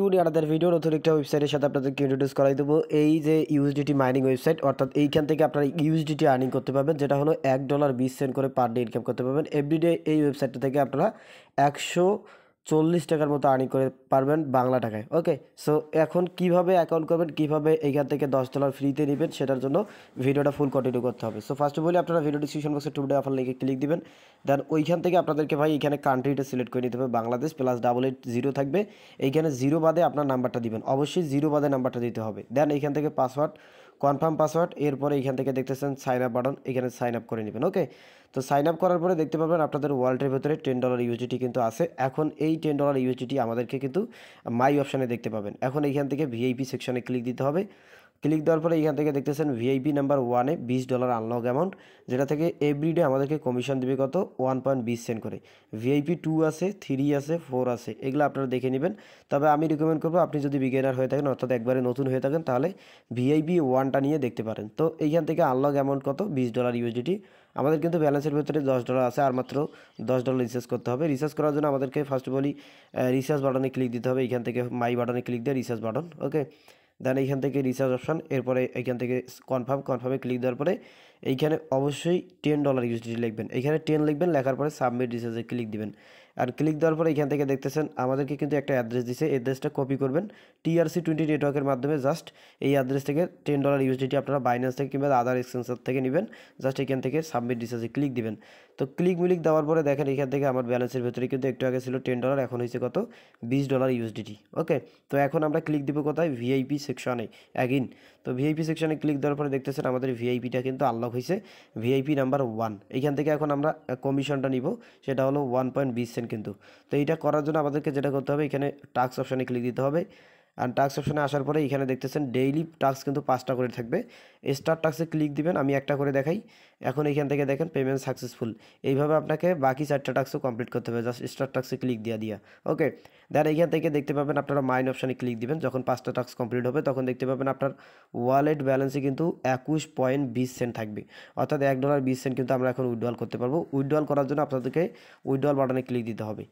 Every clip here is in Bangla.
টুডে আনাদার ভিডিওর একটা ওয়েবসাইটের সাথে আপনাদেরকে ইন্ট্রোডিউস করাই দেবো। এই যে ইউএসডিটি মাইনিং ওয়েবসাইট অর্থাৎ এইখান থেকে আপনারা ইউএসডিটি আর্নিং করতে পারবেন, যেটা হলো এক ডলার বিশ সেন্ট করে পার ডে ইনকাম করতে পারবেন। এভরিডে এই ওয়েবসাইটটা থেকে আপনারা একশো চল্লিশ টাকার মতো আর্নিং করে পারবেন বাংলা টাকায়। ওকে সো এখন কীভাবে অ্যাকাউন্ট করবেন, কীভাবে এইখান থেকে দশ ডলার ফ্রিতে নেবেন, সেটার জন্য ভিডিওটা ফুল কন্টিনিউ করতে হবে। সো ফার্স্ট অফ অল আপনারা ভিডিও ডিসক্রিপশন বক্সে টুডে অফার লিখে ক্লিক দিবেন। দেন ওইখান থেকে আপনাদেরকে ভাই এখানে কান্ট্রিটা সিলেক্ট করে নিতে হবে। Bangladesh plus double eight zero থাকবে। এইখানে জিরো বাদে আপনার নাম্বারটা দিবেন। অবশ্যই জিরো বাদে নাম্বারটা দিতে হবে। দেন এইখান থেকে পাসওয়ার্ড কনফার্ম পাসওয়ার্ড এরপরে এখান থেকে দেখতেছেন সাইন আপ বাটন এখানে সাইন আপ করে নেবেন ওকে তো সাইন আপ করার পরে দেখতে পাবেন আপনাদের ওয়ালেটের ভেতরে টেন ডলার ইউজিটি কিন্তু আছে। এখন এই টেন ডলার ইউজিটি আমাদেরকে কিন্তু মাই অপশানে দেখতে পাবেন। এখন এইখান থেকে ভিআইপি সেকশনে ক্লিক দিতে হবে। ক্লিক দেওয়ার পরে এখান থেকে দেখতেছেন ভিআইপি নাম্বার ওয়ানে বিশ ডলার আনলক অ্যামাউন্ট যেটা থেকে এভরিডে আমাদেরকে কমিশন দেবে কত? ওয়ান পয়েন্ট বিশ সেন্ট করে। ভিআইপি টু আছে থ্রি আছে ফোর আছে, এগুলো আপনারা দেখে নেবেন। তবে আমি রিকমেন্ড করব আপনি যদি বিগিনার হয়ে থাকেন, অর্থাৎ একবারে নতুন হয়ে থাকেন, তাহলে ভিআইপি ওয়ানটা নিয়ে দেখতে পারেন। তো এইখান থেকে আনলক অ্যামাউন্ট কত? বিশ ডলার ইউএসডিটি আমাদের কিন্তু ব্যালেন্সের ভেতরে দশ ডলার আছে, আর মাত্র দশ ডলার রিচার্জ করতে হবে। রিচার্জ করার জন্য আমাদেরকে ফার্স্ট অফ অলি রিচার্জ বাটনে ক্লিক দিতে হবে। এইখান থেকে মাই বাটনে ক্লিক দিয়ে রিচার্জ বাটন ওকে দেন এইখান থেকে রিচার্জ অপশান এরপরে এইখান থেকে কনফার্ম কনফার্মে ক্লিক দেওয়ার পরে এইখানে অবশ্যই টেন ডলার ইউএসডি লিখবেন। এইখানে টেন লিখবেন, লেখার পরে সাবমিট রিচার্জে ক্লিক দিবেন। আর ক্লিক দেওয়ার পরে এখান থেকে দেখতেছেন, আমাদেরকে কিন্তু একটা অ্যাড্রেস দিছে। অ্যাড্রেসটা কপি করবেন। টিআরসি টোয়েন্টি নেটওয়ার্কের মাধ্যমে জাস্ট এই অ্যাড্রেস থেকে টেন ডলার ইউএসডিটি আপনারা বাইন্যান্স থেকে কিংবা আদার এক্সচেঞ্জার থেকে নেবেন। জাস্ট এখান থেকে সাবমিট রিচার্জে ক্লিক দিবেন। তো ক্লিক মিলিক দেওয়ার পরে দেখেন, এখান থেকে আমার ব্যালেন্সের ভেতরে কিন্তু একটু আগে ছিল টেন ডলার এখন হয়েছে কত? বিশ ডলার ইউএসডিটি ওকে তো এখন আমরা ক্লিক দিব কোথায়? ভিআইপি সেকশনে অ্যাগিন তো ভিআইপি সেকশনে ক্লিক দেওয়ার পরে দেখতেছেন, আমাদের ভিআইপিটা কিন্তু আনলক হয়েছে। ভিআইপি নাম্বার ওয়ান এইখান থেকে এখন আমরা কমিশনটা নিব। সেটা হলো ওয়ান পয়েন্ট বিশ সেন্ট কিন্তু। তো এইটা করার জন্য আমাদেরকে যেটা করতে হবে, এখানে টাস্ক অপশানে ক্লিক দিতে হবে। আর টাক্স অপশানে আসার পরে এখানে দেখতেছেন ডেইলি টাক্স কিন্তু পাঁচটা করে থাকবে। স্টার টাক্সে ক্লিক দিবেন, আমি একটা করে দেখাই। এখন এখান থেকে দেখেন পেমেন্ট সাকসেসফুল এইভাবে আপনাকে বাকি চারটা টাক্সও কমপ্লিট করতে হবে। জাস্ট স্টার টাক্সে ক্লিক দিয়া দিয়া। ওকে দেন এইখান থেকে দেখতে পাবেন আপনারা মাইন অপশানে ক্লিক দিবেন। যখন পাঁচটা টাক্স কমপ্লিট হবে, তখন দেখতে পাবেন আপনার ওয়ালেট ব্যালেন্সে কিন্তু একুশ পয়েন্ট বিশ সেন্ট থাকবে। অর্থাৎ এক ডলার বিশ সেন্ট কিন্তু আমরা এখন উইথড্রল করতে পারব। উইথড্রল করার জন্য আপনাদেরকে উইথড্রল বাটনে ক্লিক দিতে হবে।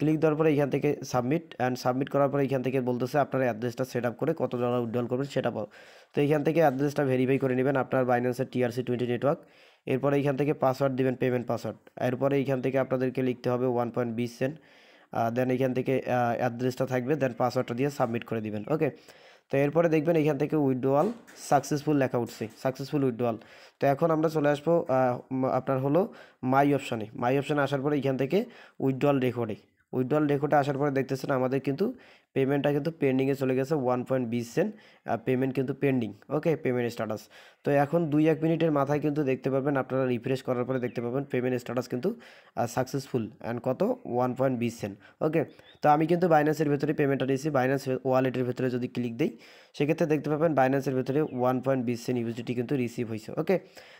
ক্লিক দেওয়ার পরে এখান থেকে সাবমিট অ্যান্ড সাবমিট করার পরে এখান থেকে বলতেছে আপনার অ্যাড্রেসটা সেট আপ করে কত ডলার উইথড্রল করবেন সেটা পাও। তো এখান থেকে অ্যাড্রেসটা ভেরিফাই করে নেবেন আপনার বাইন্যান্সের টিআরসি টোয়েন্টি নেটওয়ার্ক এরপরে এখান থেকে পাসওয়ার্ড দেবেন পেমেন্ট পাসওয়ার্ড এরপরে এখান থেকে আপনাদেরকে লিখতে হবে ওয়ান পয়েন্ট বিশ সেন্ট দেন এখান থেকে অ্যাড্রেসটা থাকবে দেন পাসওয়ার্ডটা দিয়ে সাবমিট করে দিবেন ওকে তো এরপরে দেখবেন এখান থেকে উইথড্রোয়াল সাকসেসফুল লেখা উঠছে সাকসেসফুল উইথড্রোয়াল তো এখন আমরা চলে আসব আপনার হলো মাই অপশানে মাই অপশানে আসার পরে এখান থেকে উইথড্রল রেকর্ডে উইথড্রল রেকর্ডে আসার পরে দেখতেছেন আমাদের কিন্তু পেমেন্টটা কিন্তু পেন্ডিংয়ে চলে গেছে ওয়ান পয়েন্ট বিশ সেন্ট পেমেন্ট কিন্তু পেন্ডিং ওকে পেমেন্ট স্ট্যাটাস তো এখন দুই এক মিনিটের মাথায় কিন্তু দেখতে পাবেন আপনারা রিফ্রেশ করার পরে দেখতে পাবেন পেমেন্ট স্ট্যাটাস কিন্তু সাকসেসফুল অ্যান্ড কত? ওয়ান পয়েন্ট বিশ সেন্ট ওকে তো আমি কিন্তু বাইন্যান্সের ভেতরে পেমেন্টটা দিয়েছি বাইন্যান্স ওয়ালেটের ভেতরে যদি ক্লিক দিই, সেক্ষেত্রে দেখতে পাবেন বাইন্যান্সের ভেতরে ওয়ান পয়েন্ট বিশ সেন্ট ইউজিটি কিন্তু রিসিভ হয়েছে ওকে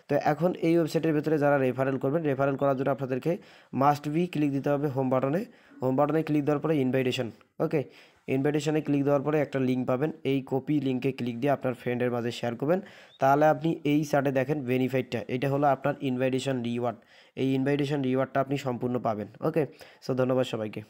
তো এখন এই ওয়েবসাইটের ভেতরে যারা রেফারেল করবেন রেফারেল করার জন্য আপনাদেরকে মাস্ট বি ক্লিক দিতে হবে হোম বাটনে হোম বাটনে ক্লিক দেওয়ার পরে ইনভাইটেশন ওকে ইনভাইটেশনে ক্লিক দেওয়ার পরে একটা লিঙ্ক পাবেন। এই কপি লিঙ্কে ক্লিক দিয়ে আপনার ফ্রেন্ডের মাঝে শেয়ার করবেন। তাহলে আপনি এই সার্টে দেখেন বেনিফিটটা এটা হলো আপনার ইনভাইটেশন রিওয়ার্ড এই ইনভাইটেশন রিওয়ার্ডটা আপনি সম্পূর্ণ পাবেন ওকে সো ধন্যবাদ সবাইকে।